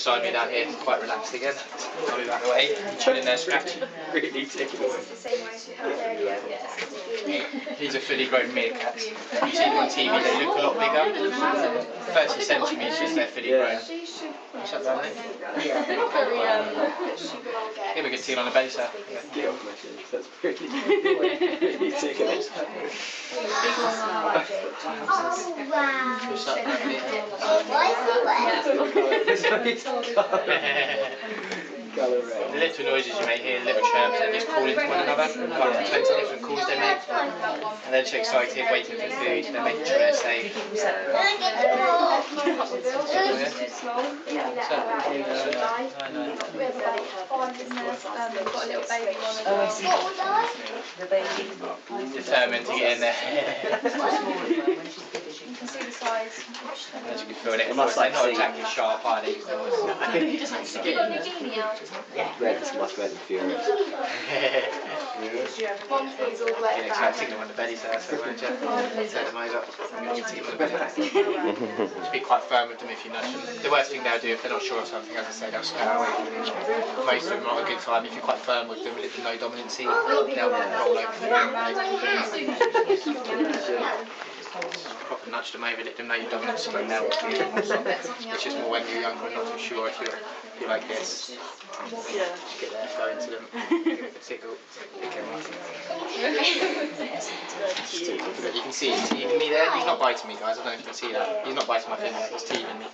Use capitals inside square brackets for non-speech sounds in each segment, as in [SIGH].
Side me down here, quite relaxed again. I'll be back away, chilling there, scratching. Really earlier. These are fully grown meerkats. You see them on TV, they look a lot bigger. 30 centimetres, they're fully grown. She should Shut down there. very um, she will all get. Give a good team on the base there. Get off my shit. That's really, really ticklish. Big long arm. Just like that, [LAUGHS] Colour [LAUGHS] [LAUGHS] The little noises you make here, little chirps, they're just call into one another. Up to 20 different calls they make. And they're just excited, waiting for food, they're making sure they're safe. I know. We have about five in there. We've got a little baby one as I well. see. The baby. Determined to get in there. [LAUGHS] You can see the size. As you can feel it, It must like not sing. exactly sharp, are they? They're always- He just wants to get in there. Red is much red and furious. [LAUGHS] One feeds all the way Getting back. excited on the bellies there, so won't you? Turn them over. I'm going to give them the belly. Just be quite firm with them if you nudge them. The worst thing they'll do if they're not sure of something, as I say, they'll scatter away from you. Most of them are a good time. If you're quite firm with them, let them know dominancy, they'll roll over for you. [LAUGHS] Proper nudge them over, let them know your dominancy, and they'll It's just more when you're younger and not too sure if you're, if you're like this. Just get there, go into them, give it a tickle, pick him up. You can see he's teething me there. He's not biting me, guys. I don't know if you can see that. He's not biting my finger. He's teething me.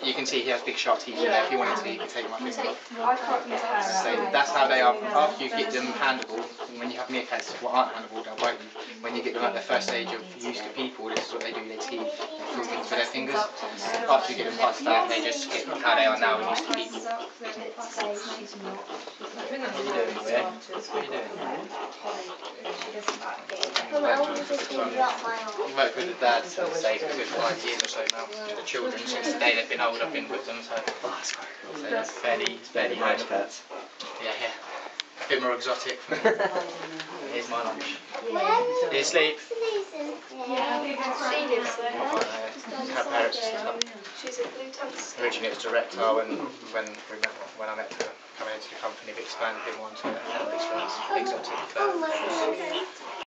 But you can see he has big sharp teeth in there. If he wanted to, he could take my finger off. I can't use So that's how they are. After you get them handable, when you have meerkats what aren't handable, they'll bite you. When you get them at the first stage of use to people, this is what they do. They teeth, they feel things with their fingers. After you get them past that, they just get how they are now and used to people. Are you you worked with the dads. The children, since the day they've been old, I've been with them, so, Oh, fairly, fairly Nice pets. Yeah, yeah. A bit more exotic. Here's my lunch. You sleep? Yeah, she lives there. Her parents and stuff. She's a blue tux. Originally it was director when, when we met, when I met her coming into the company, we expanded it more into an exotic firm.